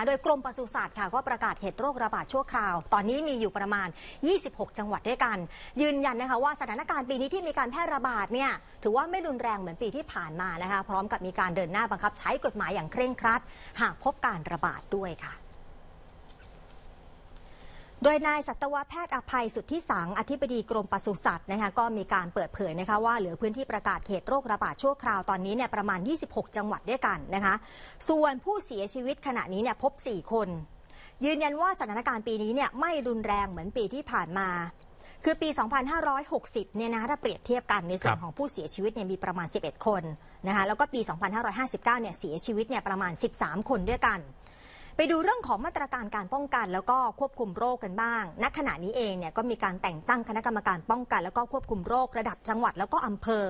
ะโดยกรมปศุสัตว์ค่ะก็ประกาศเหตุโรคระบาดชั่วคราว ตอนนี้มีอยู่ประมาณ 26 จังหวัดด้วยกัน ยืนยันนะคะว่าสถานการณ์ปีนี้ที่มีการแพร่ระบาดเนี่ยถือว่าไม่รุนแรงเหมือนปีที่ผ่านมานะคะ พร้อมกับมีการเดินหน้าบังคับใช้กฎหมายอย่างเคร่งครัด หากพบการระบาดด้วยค่ะ โดยนายสัตวแพทย์อภัยสุทธิสัง อธิบดีกรมปศุสัตว์นะคะก็มีการเปิดเผยนะคะว่าเหลือพื้นที่ประกาศเขตโรคระบาดชั่วคราวตอนนี้เนี่ยประมาณ 26 จังหวัดด้วยกันนะคะ ส่วนผู้เสียชีวิตขณะนี้เนี่ยพบ 4 คน ยืนยันว่าสถานการณ์ปีนี้เนี่ยไม่รุนแรงเหมือนปีที่ผ่านมาคือปี 2560 เนี่ยนะถ้าเปรียบเทียบกันในส่วนครับของผู้เสียชีวิตเนี่ยมีประมาณ 11 คนนะคะแล้วก็ปี 2559 เนี่ยเสียชีวิตเนี่ยประมาณ 13 คนด้วยกัน ไปดูเรื่องของมาตรการการป้องกัน แล้วก็ควบคุมโรคกันบ้าง ณ ขณะนี้เองเนี่ยก็มีการแต่งตั้งคณะกรรมการป้องกัน แล้วก็ควบคุมโรคระดับจังหวัดแล้วก็อำเภอ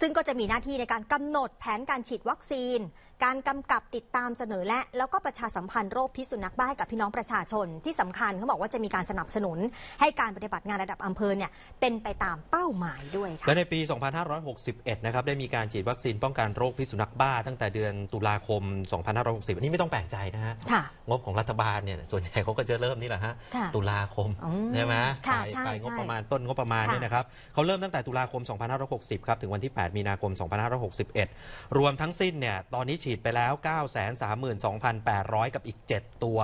ซึ่งก็จะมีหน้าที่ในการกำหนดแผนการฉีดวัคซีน การกำกับติดตามเสนอและแล้วก็ประชาสัมพันธ์โรคพิษสุนัขบ้าให้กับพี่น้องประชาชนที่สำคัญเขาบอกว่าจะมีการสนับสนุน ให้การปฏิบัติงานระดับอำเภอเนี่ยเป็นไปตามเป้าหมายด้วยค่ะและในปี 2561 นะครับได้มีการฉีดวัคซีนป้องกันโรคพิษสุนัขบ้า ตั้งแต่เดือนตุลาคม 2560 อันนี้ไม่ต้องแปลกใจนะฮะค่ะงบของรัฐบาลเนี่ยส่วนใหญ่เขาก็จะเริ่มนี่แหละฮะค่ะตุลาคมอืมใช่ไหมค่ะปลายใช่ปลายงบใช่ประมาณต้นงบประมาณค่ะเนี่ยนะครับเขาเริ่มตั้งแต่ตุลาคม 2560 ครับถึงวันที่ 8 มีนาคม 2561 รวมทั้งสิ้นเนี่ยตอนนี้ฉีดไปแล้ว 932,800 กับอีก 7 ตัว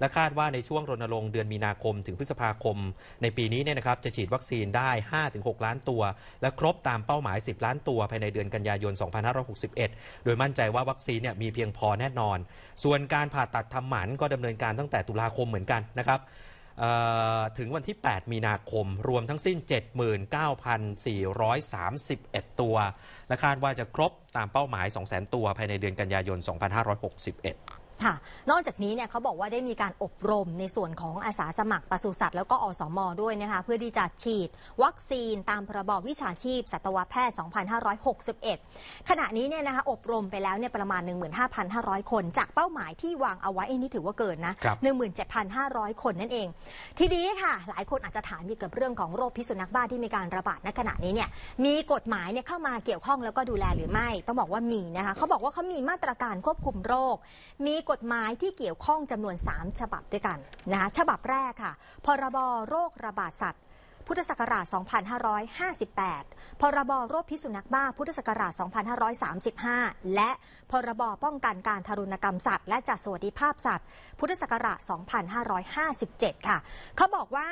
และคาดว่าในช่วงรณรงค์เดือนมีนาคมถึงพฤษภาคม ในปีนี้เนี่ยนะครับจะฉีดวัคซีนได้ 5-6 ล้านตัว และครบตามเป้าหมาย 10 ล้านตัวภายในเดือนกันยายน 2561 โดยมั่นใจว่าวัคซีนเนี่ยมีเพียงพอแน่นอน ส่วนการผ่าตัดทำหมันก็ดำเนินการตั้งแต่ตุลาคมเหมือนกันนะครับ ถึงวันที่ 8 มีนาคม รวมทั้งสิ้น 79,431 ตัว และคาดว่าจะครบตามเป้าหมาย 200,000 ตัวภายในเดือนกันยายน 2561 ค่ะ นอกจากนี้เนี่ยเขาบอกว่าได้มีการอบรมในส่วนของอาสาสมัครปศุสัตว์แล้วก็อสม ด้วยนะคะเพื่อที่จะฉีด วัคซีนตามพรบวิชาชีพ สัตวแพทย์ 2561 ขณะนี้เนี่ยนะคะอบรมไปแล้วเนี่ยประมาณ 15,500 คน จากเป้าหมายที่วางเอาไว้อันนี้ถือว่าเกินนะครับ17,500 คนนั่นเอง ทีนี้ค่ะ หลายคนอาจจะถามเกี่ยวกับเรื่องของโรคพิษสุนัขบ้าที่มีการระบาดณขณะนี้เนี่ยมีกฎหมายเนี่ยเข้ามาเกี่ยวข้องแล้วก็ดูแลหรือไม่ ต้องบอกว่ามีนะคะเขาบอกว่าเขามีมาตรการควบคุมโรคมีกฎหมายที่เกี่ยวข้องจำนวน 3 ฉบับด้วยกันนะคะฉบับแรกค่ะ พรบโรคระบาดสัตว์ พุทธศักราช 2558 พรบโรคพิษสุนัขบ้า พุทธศักราช 2535 และพรบป้องกันการทารุณกรรมสัตว์ และจัดสวัสดิภาพสัตว์ พุทธศักราช 2557 ค่ะ เขาบอกว่า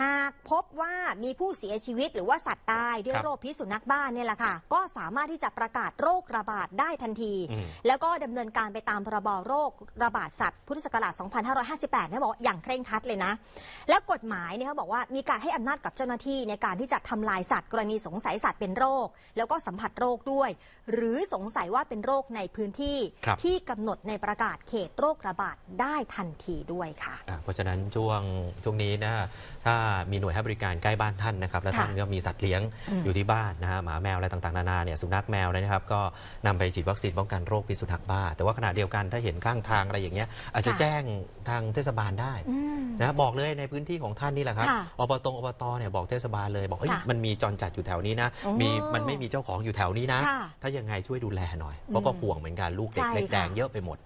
หากพบว่ามีผู้เสียชีวิตหรือว่าสัตว์ตายด้วยครับโรคพิษสุนัขบ้าเนี่ยแหละค่ะ ก็สามารถที่จะประกาศโรคระบาดได้ทันทีอืมแล้วก็ดำเนินการไปตามพรบโรคระบาดสัตว์พุทธศักราช 2558เนี่ยบอกว่าอย่างเคร่งครัดเลยนะ แล้วกฎหมายเนี่ยเขาบอกว่ามีการให้อำนาจกับเจ้าหน้าที่ในการที่จะทำลายสัตว์ กรณีสงสัยสัตว์เป็นโรค แล้วก็สัมผัสโรคด้วย หรือสงสัยว่าเป็นโรคในพื้นที่ครับที่กำหนดในประกาศเขตโรคระบาดได้ทันทีด้วยค่ะอะเพราะฉะนั้นช่วงช่วงนี้นะถ้ามีหน่วยให้บริการใกล้บ้านท่านนะครับและค่ะท่านก็มีสัตว์เลี้ยงอืมอยู่ที่บ้านนะฮะหมาแมวอะไรต่างๆนานาเนี่ยสุนัขแมวนะครับก็นำไปฉีดวัคซีนป้องกันโรคพิษสุนัขบ้า แต่ว่าขณะเดียวกันถ้าเห็นข้างทางอะไรอย่างเงี้ยอาจจะค่ะแจ้งทางเทศบาลได้อืมนะบอกเลยในพื้นที่ของท่านนี่แหละครับค่ะอบตอบตเนี่ยบอกเทศบาลเลยบอกเอ้ยค่ะมันมีจรจัดอยู่แถวนี้นะอ๋อมีมันไม่มีเจ้าของอยู่แถวนี้นะค่ะถ้ายังไงช่วยดูแลหน่อยเพราะก็ห่วงเหมือนกันลูกเด็กใช่เล็กแดงค่ะเยอะไปหมด